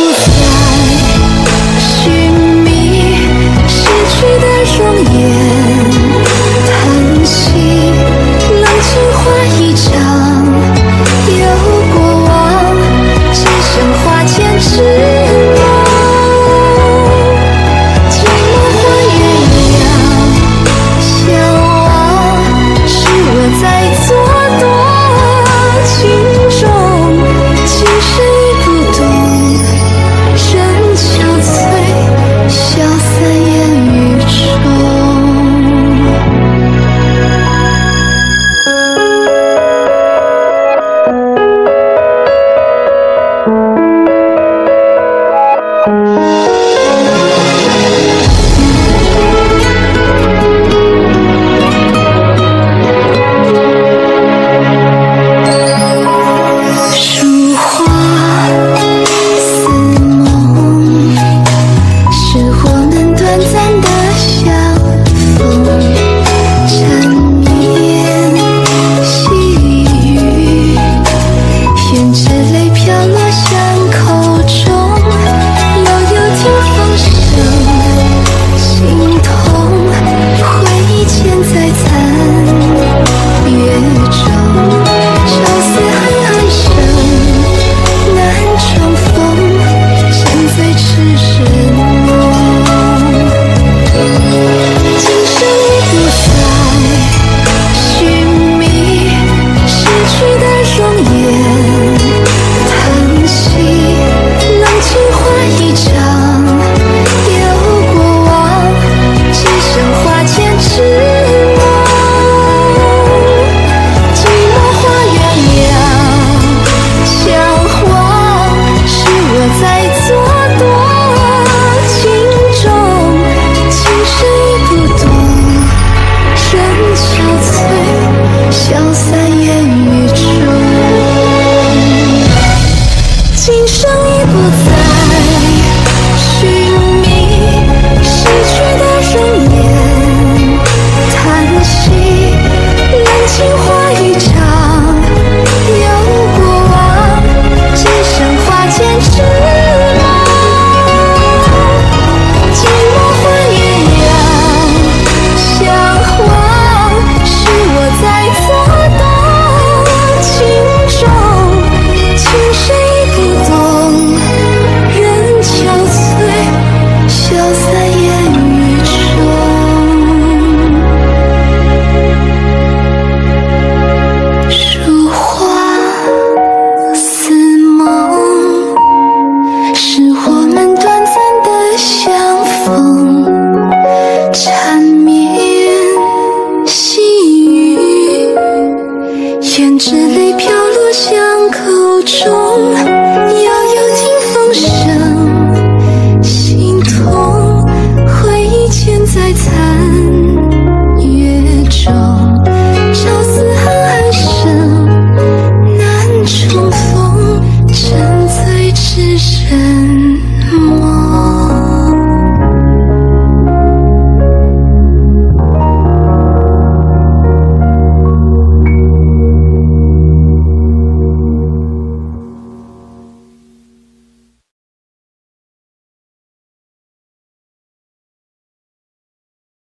you